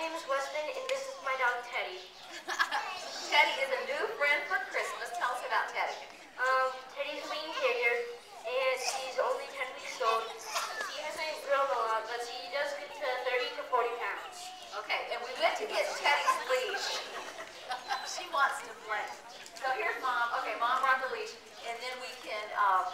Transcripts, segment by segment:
name is Weston, and this is my dog, Teddy. Teddy is a new friend for Christmas. Tell us about Teddy. Um, Teddy's a mean terrier, and she's only 10 weeks old. She hasn't grown a lot, but she does get to 30 to 40 pounds. Okay, and we went to get Teddy's leash. she wants to play. So here's Mom. Okay, Mom brought the leash, and then we can... Uh,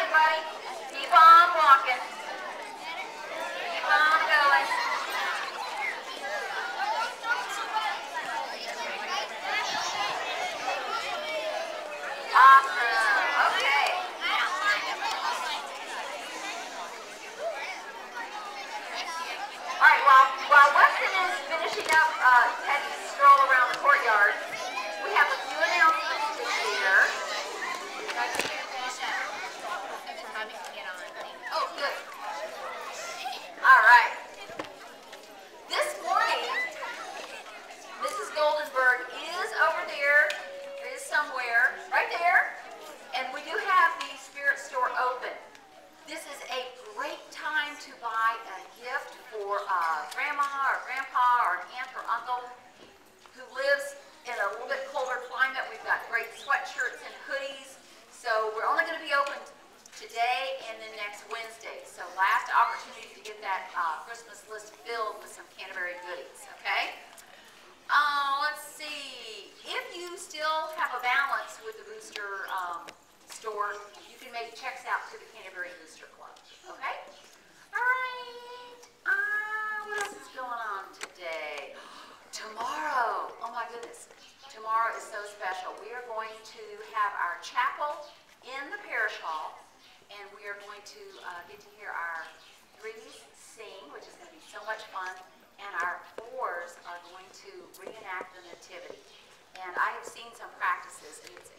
walking, buddy. Keep on walking. Keep on going. last opportunity to get that uh, Christmas list I've seen some practices, and it's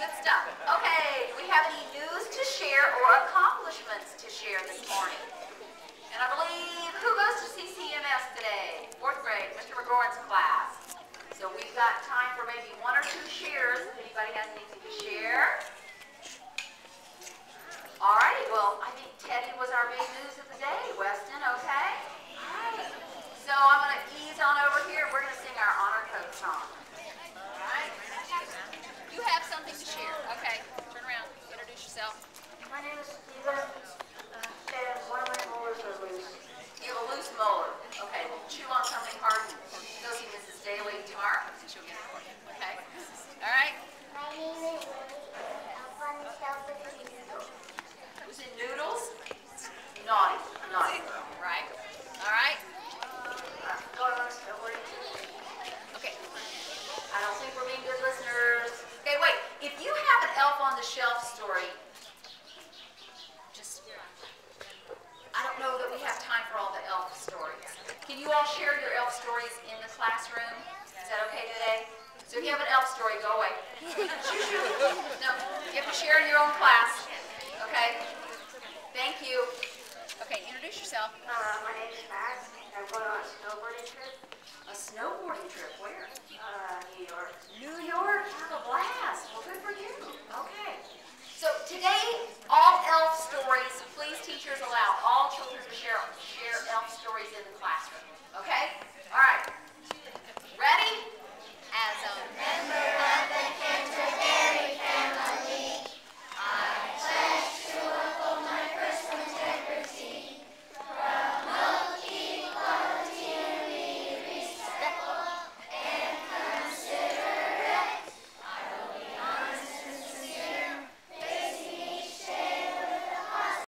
Good stuff. Okay, do we have any news to share or accomplishments to share this morning? And I believe, who goes to CCMS today? Fourth grade, Mr. McGoran's class. So we've got time for maybe one or two shares. Anybody If you have an elf story, go away. no, you have to share in your own class.